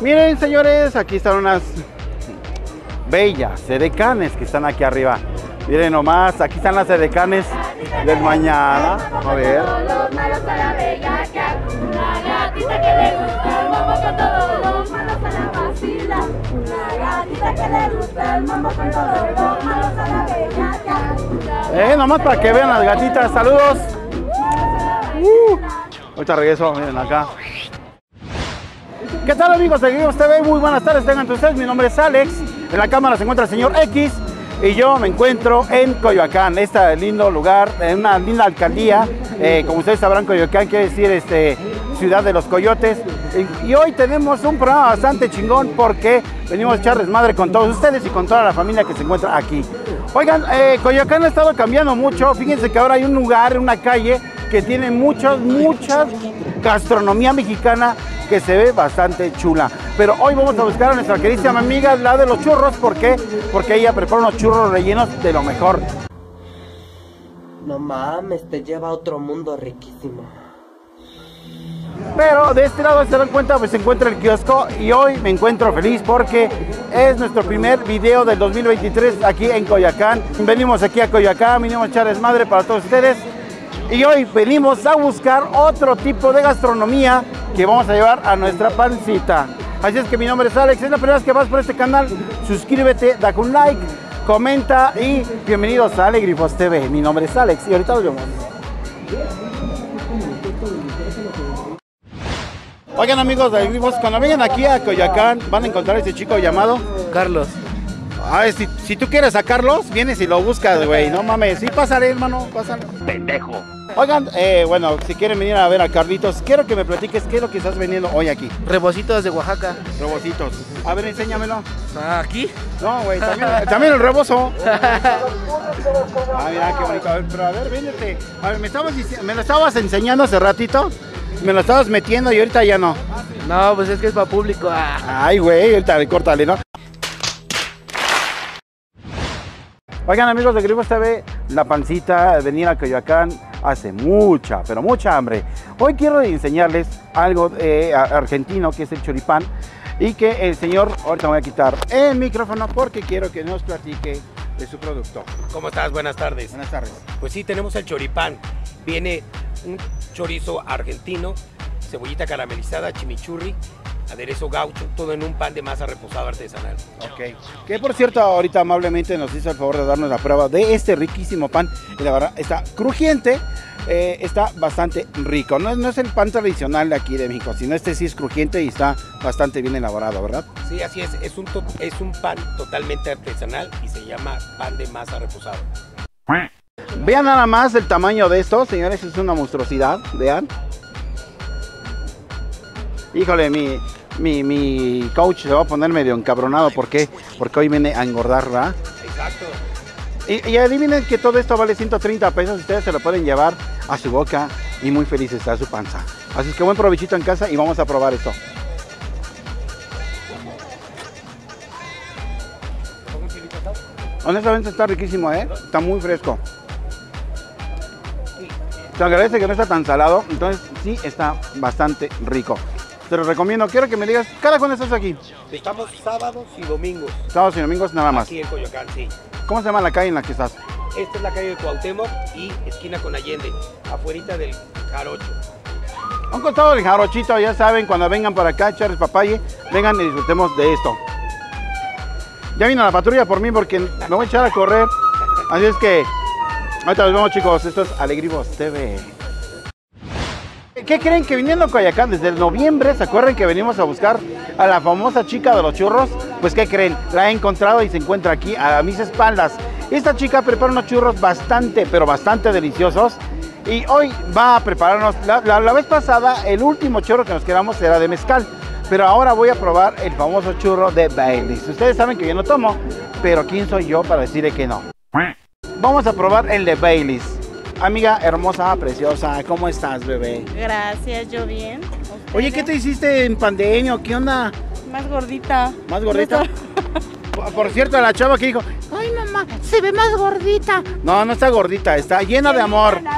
Miren, señores, aquí están unas bellas sedecanes que están aquí arriba. Miren nomás, aquí están las sedecanes del mañana. A ver. Eh, nomás para que vean las gatitas. Saludos. Uh, ahorita regreso, miren acá. ¿Qué tal amigos de Guillos TV? Muy buenas tardes, tengan ustedes. Mi nombre es Alex. En la cámara se encuentra el señor X. Y yo me encuentro en Coyoacán, este lindo lugar, en una linda alcaldía. Eh, como ustedes sabrán, Coyoacán quiere decir este, ciudad de los coyotes. Y, hoy tenemos un programa bastante chingón porque venimos a echar desmadre con todos ustedes y con toda la familia que se encuentra aquí. Oigan, eh, Coyoacán ha estado cambiando mucho. Fíjense que ahora hay un lugar, una calle que tiene muchas, muchas gastronomía mexicana que se ve bastante chula. Pero hoy vamos a buscar a nuestra queridísima amiga, la de los churros. ¿Por qué? Porque ella prepara unos churros rellenos de lo mejor. No mames, te lleva a otro mundo riquísimo. Pero de este lado se dan cuenta, pues se encuentra el kiosco y hoy me encuentro feliz porque es nuestro primer video del 2023 aquí en Coyoacán. Venimos aquí a Coyoacán, vinimos a echar desmadre para todos ustedes y hoy venimos a buscar otro tipo de gastronomía que vamos a llevar a nuestra pancita. Así es que mi nombre es Alex, es la primera vez que vas por este canal, suscríbete, da un like, comenta y bienvenidos a Alegrifos TV. Mi nombre es Alex y ahorita nos vemos. Oigan amigos de Alegrifos, cuando vengan aquí a Coyoacán van a encontrar a este chico llamado Carlos. Ay, si, si tú quieres a Carlos, vienes y lo buscas, güey. No mames. Sí, pásale, hermano. Pásale. Pendejo. Oigan, eh, bueno, si quieren venir a ver a Carlitos, quiero que me platiques qué es lo que estás vendiendo hoy aquí. Rebocitos de Oaxaca. Rebocitos. A ver, enséñamelo. ¿Aquí? No, güey, también, también el rebozo. Ah, mira, qué bonito. A ver, pero a ver, véndete. A ver, me, estabas me lo estabas enseñando hace ratito. Me lo estabas metiendo y ahorita ya no. No, pues es que es para público. Ah. Ay, güey, ahorita córtale, ¿no? Oigan, amigos de Grifos TV, la pancita, venir a Coyoacán hace mucha, pero mucha hambre. Hoy quiero enseñarles algo eh, argentino que es el choripán y que el señor, ahorita voy a quitar el micrófono porque quiero que nos platique de su producto. ¿Cómo estás? Buenas tardes. Buenas tardes. Pues sí, tenemos el choripán. Viene un chorizo argentino, cebollita caramelizada, chimichurri, aderezo gaucho, todo en un pan de masa reposado artesanal. Ok. Que por cierto, ahorita amablemente nos hizo el favor de darnos la prueba de este riquísimo pan. Y la verdad, está crujiente, eh, está bastante rico. No, es- no es el pan tradicional de aquí de México, sino este sí es crujiente y está bastante bien elaborado, ¿verdad? Sí, así es. Es un, es un pan totalmente artesanal y se llama pan de masa reposado. Vean nada más el tamaño de esto, señores, es una monstruosidad, vean. Híjole, mi, mi, mi coach se va a poner medio encabronado, ¿por qué? Porque hoy viene a engordar, ¿verdad? Exacto. Y, y adivinen que todo esto vale 130 pesos. Ustedes se lo pueden llevar a su boca y muy feliz está su panza. Así es que buen provechito en casa y vamos a probar esto. Honestamente está riquísimo, ¿eh? Está muy fresco. Se agradece que no está tan salado, entonces sí está bastante rico. Te lo recomiendo. Quiero que me digas, ¿cada cuándo estás aquí? Estamos sábados y domingos. Sábados y domingos nada más. Aquí en Coyoacán, sí. ¿Cómo se llama la calle en la que estás? Esta es la calle de Cuauhtémoc y esquina con Allende, afuerita del Jarocho. A un costado del jarochito, ya saben, cuando vengan para acá, Charles Papaye, vengan y disfrutemos de esto. Ya vino la patrulla por mí porque me voy a echar a correr. Así es que, ahorita nos vemos chicos, esto es Alegrivos TV. ¿Qué creen que viniendo a Coyacán desde el noviembre, se acuerdan que venimos a buscar a la famosa chica de los churros? Pues ¿qué creen? La he encontrado y se encuentra aquí a mis espaldas. Esta chica prepara unos churros bastante, pero bastante deliciosos. Y hoy va a prepararnos, la, la- la vez pasada el último churro que nos quedamos era de mezcal. Pero ahora voy a probar el famoso churro de Baileys. Ustedes saben que yo no tomo, pero ¿quién soy yo para decirle que no? Vamos a probar el de Baileys. Amiga hermosa, preciosa, ¿cómo estás, bebé? Gracias, yo bien. Oye, ¿qué te hiciste en pandemia? ¿Qué onda? Más gordita. ¿Más gordita? Por, cierto, la chava que dijo, ay mamá, se ve más gordita. No, no está gordita, está llena de amor.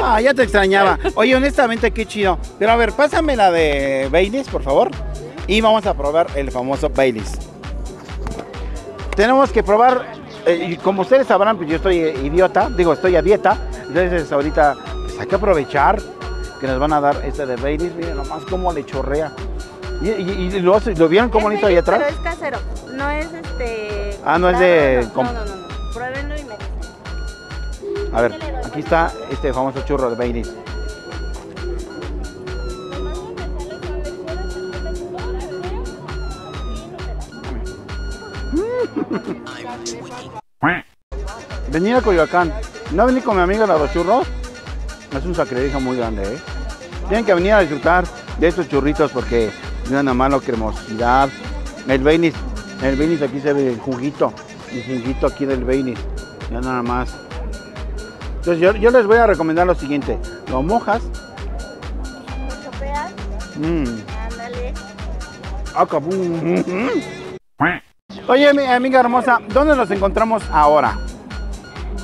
Ah, ya te extrañaba. Oye, honestamente, qué chido. Pero a ver, pásame la de Baileys, por favor. Y vamos a probar el famoso Baileys. Tenemos que probar, eh, y como ustedes sabrán, pues yo estoy eh, idiota, digo, estoy a dieta. Entonces ahorita pues, hay que aprovechar que nos van a dar este de Baileys. Miren nomás cómo le chorrea. ¿Y, y- y lo, ¿lo vieron cómo lo hizo ahí atrás? Pero es casero. No es este. Ah, no es de No, no, no, no, no. Pruébenlo y me dicen. A ver, aquí está este famoso churro de Baileys. Venir a Coyoacán, no venir con mi amiga la los churros, es un sacrilegio muy grande, ¿eh? Tienen que venir a disfrutar de estos churritos porque tienen una mano cremosidad. El Baileys, el Baileys aquí se ve el juguito, el juguito aquí del Baileys, ya nada más. Entonces yo, yo les voy a recomendar lo siguiente, lo mojas, Lo chopeas, mmm, ándale. acabum. Oye, mi amiga hermosa, ¿dónde nos encontramos ahora?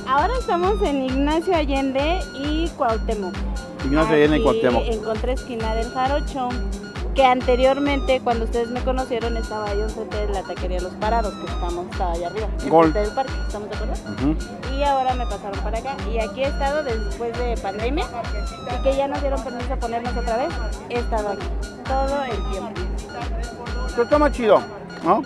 Ahora estamos en Ignacio Allende y Cuauhtémoc. Ignacio Allende y Cuauhtémoc. En contraesquina del Jarocho, que anteriormente, cuando ustedes me conocieron, estaba yo enfrente de la taquería Los Parados, que estamos, estaba allá arriba, Gol. del parque, ¿estamos de acuerdo? Y ahora me pasaron para acá. Y aquí he estado después de pandemia y que ya nos dieron permiso de ponernos otra vez. He estado aquí todo el tiempo. Pero está más chido, ¿no?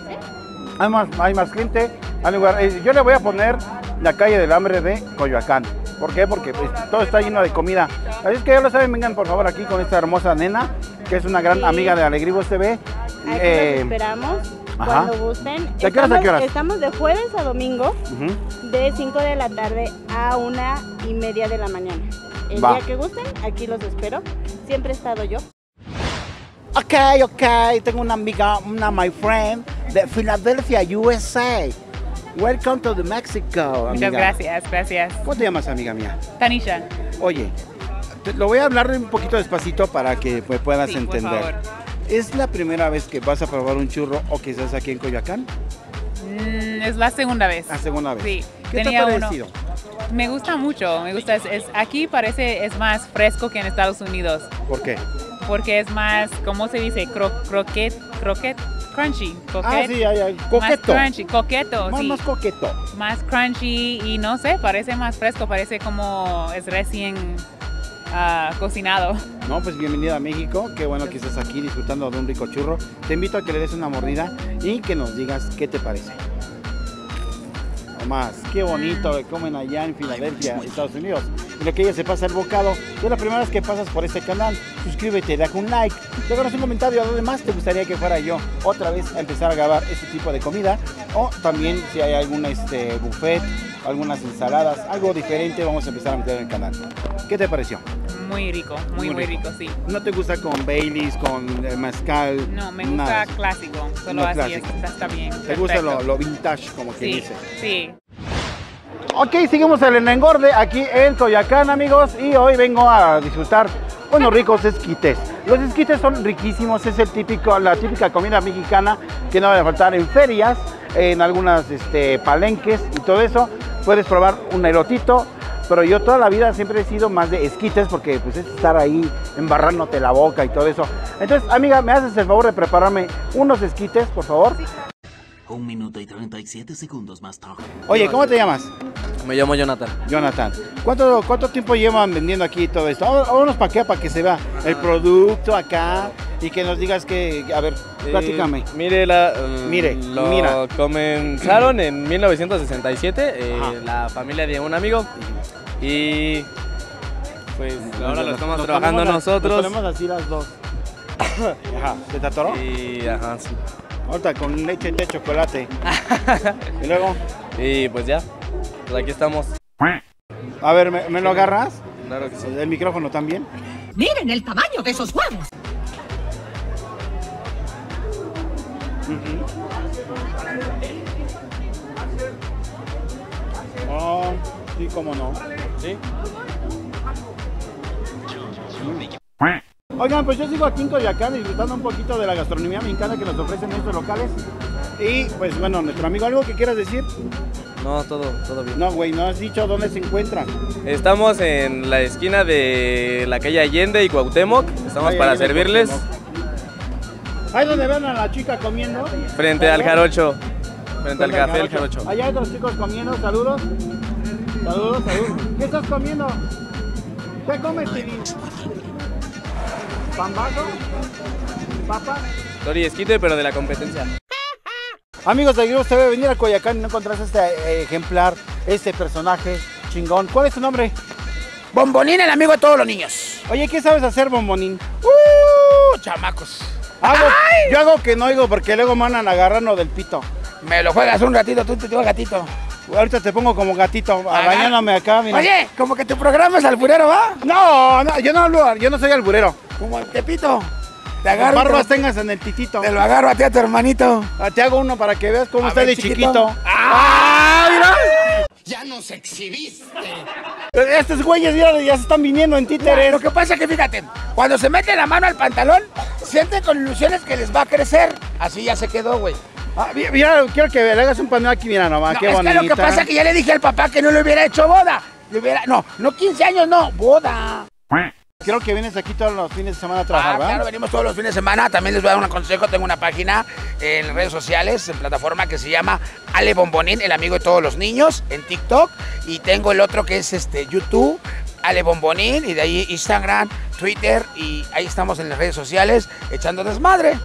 Hay más, hay más gente, hay lugar. eh, Yo le voy a poner la calle del hambre de Coyoacán. ¿Por qué? Porque pues, todo está lleno de comida. Así es que ya lo saben, vengan por favor aquí con esta hermosa nena, que es una gran Sí. amiga de Alegribos TV. Aquí Eh, los esperamos ajá. cuando gusten. ¿De qué horas a estamos, de jueves a domingo de 5 de la tarde a una y media de la mañana. El Va. día que gusten, aquí los espero. Siempre he estado yo. Ok, ok, tengo una amiga, una my friend de Philadelphia, USA. Welcome to the Mexico. Muchas amiga. gracias, gracias. ¿Cómo te llamas, amiga mía? Tanisha, Oye, te- lo voy a hablar un poquito despacito para que me puedas Sí, por entender. favor. ¿Es la primera vez que vas a probar un churro o que estás aquí en Coyoacán? mm, es la segunda vez. La segunda vez. Sí, ¿Qué tenía te ha uno. parecido? Me gusta mucho, me gusta. Es, es- aquí parece es más fresco que en Estados Unidos, ¿Por qué? porque es más, ¿cómo se dice? Cro, croquet, croquet, crunchy, Ah, coquet. sí, hay, hay. Más Coqueto. crunchy, coqueto, Más, sí. más coqueto. Más crunchy y no sé, parece más fresco, parece como es recién ah, cocinado. No, pues bienvenida a México. Qué bueno que estés aquí disfrutando de un rico churro. Te invito a que le des una mordida y que nos digas qué te parece. Más, qué bonito que comen allá en Filadelfia, Estados Unidos. Lo que ella se pasa el bocado. Si es la primera vez que pasas por este canal, suscríbete, deja un like, déjanos un comentario a dónde más te gustaría que fuera yo otra vez a empezar a grabar este tipo de comida. O también si hay algún este, buffet, algunas ensaladas, algo diferente, vamos a empezar a meter en el canal. ¿Qué te pareció? Muy rico, muy, Muy muy rico. rico, sí. ¿No te gusta con Baileys, con eh, mezcal? No, me gusta nada? clásico, solo No, así clásico. Está, está bien. ¿Te gusta lo, perfecto. lo vintage, como que Sí, dice? sí. Ok, seguimos el engorde aquí en Coyacán, amigos, y hoy vengo a disfrutar unos ricos esquites. Los esquites son riquísimos, es el típico, la típica comida mexicana que no debe faltar en ferias, en algunas este, palenques y todo eso. Puedes probar un elotito, pero yo toda la vida siempre he sido más de esquites porque pues es estar ahí embarrándote la boca y todo eso. Entonces, amiga, ¿me haces el favor de prepararme unos esquites, por favor? Un minuto y 37 segundos más tarde. Oye, ¿cómo te llamas? Me llamo Jonathan. Jonathan, ¿cuánto, cuánto tiempo llevan vendiendo aquí todo esto? Vá- Vámonos para acá para que se vea el producto acá y que nos digas que, a ver, platícame. Eh, mire, la, mm, Mire, lo mira. comenzaron en 1967, eh, la familia de un amigo. Y pues ahora lo estamos nos trabajando ponemos nosotros. Nos ponemos así las dos. Ajá, ¿se te atoró? Y, ajá, sí. Ahorita con leche de chocolate. y luego, Y pues ya, pues aquí estamos. a ver, ¿me, me lo agarras? Claro que sí. El micrófono también. Miren el tamaño de esos huevos. Oh, sí, cómo no. ¿Sí? Oigan, pues yo sigo aquí en Coyacán disfrutando un poquito de la gastronomía mexicana que nos ofrecen estos locales. Y pues bueno, nuestro amigo, ¿algo que quieras decir? No, todo, todo bien. No, güey, no has dicho dónde se encuentran. Estamos en la esquina de la calle Allende y Cuauhtémoc. Estamos Ay, para Allende servirles Ahí donde ven a la chica comiendo. frente al jarocho. Frente al café El Jarocho. Jarocho. Allá hay otros chicos comiendo, saludos. Saludos, saludos. ¿Qué estás comiendo? ¿Qué comes, Tilín? ¿Pambazo? ¿Papa? Tori Esquite, pero de la competencia. Amigos de Grupo TV, venir a Coyacán y no encontrás este eh, ejemplar, este personaje chingón. ¿Cuál es tu nombre? Bombonín, el amigo de todos los niños. Oye, ¿qué sabes hacer, Bombonín? ¡Uh! Chamacos. Hago- yo hago que no oigo porque luego me andan agarrando del pito. Me lo juegas un ratito, tú te digo gatito. Ahorita te pongo como gatito, arañándome acá, mira. Oye, como que tu programa es alburero, ¿va? No, no, yo no hablo, yo no soy alburero. Como el Tepito. Te agarro. y Barbas te, tengas en el titito. te lo agarro a ti a tu hermanito. Ah, Te hago uno para que veas cómo A está ver, de chiquito. chiquito. ¡Ah, mira! Ya nos exhibiste. Estos güeyes ya, ya se están viniendo en títeres. Lo que pasa es que fíjate, cuando se mete la mano al pantalón, sienten con ilusiones que les va a crecer. Así ya se quedó, güey. Ah, mi- mira, quiero que le hagas un paneo aquí, mira nomás, No, qué es que lo que pasa es que ya le dije al papá que no le hubiera hecho boda. Le hubiera, no, no 15 años, no, boda. Creo que vienes aquí todos los fines de semana a Ah, trabajar, ¿verdad? claro, venimos todos los fines de semana. También les voy a dar un consejo. Tengo una página en redes sociales, en plataforma que se llama Ale Bombonín, el amigo de todos los niños, en TikTok. Y tengo el otro que es este YouTube, Ale Bombonín, y de ahí Instagram, Twitter. Y ahí estamos en las redes sociales echando desmadre.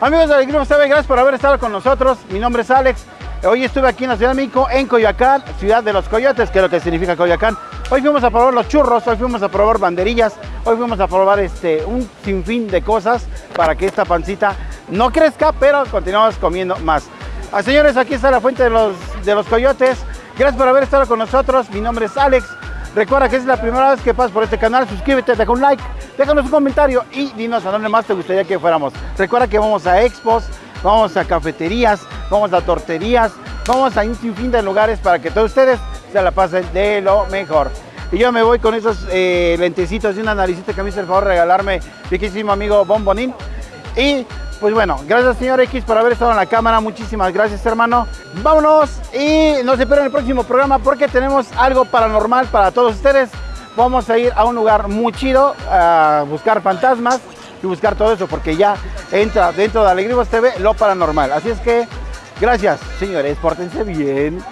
Amigos de Grupo TV, gracias por haber estado con nosotros. Mi nombre es Alex. Hoy estuve aquí en la Ciudad de México, en Coyoacán, ciudad de los coyotes, que es lo que significa Coyoacán. Hoy fuimos a probar los churros, hoy fuimos a probar banderillas, hoy fuimos a probar este, un sinfín de cosas para que esta pancita no crezca, pero continuamos comiendo más. Ah, señores, aquí está la fuente de los, de los coyotes. Gracias por haber estado con nosotros. Mi nombre es Alex. Recuerda que es la primera vez que pasas por este canal, suscríbete, deja un like, déjanos un comentario y dinos a dónde más te gustaría que fuéramos. Recuerda que vamos a expos, vamos a cafeterías, vamos a torterías, vamos a un sinfín de lugares para que todos ustedes la pasen de lo mejor. Y yo me voy con esos eh, lentecitos y una naricita que me hizo el favor de regalarme mi queridísimo amigo Bombonín. Y pues bueno, gracias señor X por haber estado en la cámara, muchísimas gracias hermano. Vámonos y nos espero en el próximo programa porque tenemos algo paranormal para todos ustedes. Vamos a ir a un lugar muy chido a buscar fantasmas y buscar todo eso porque ya entra dentro de Alegrimos TV lo paranormal. Así es que gracias señores, pórtense bien.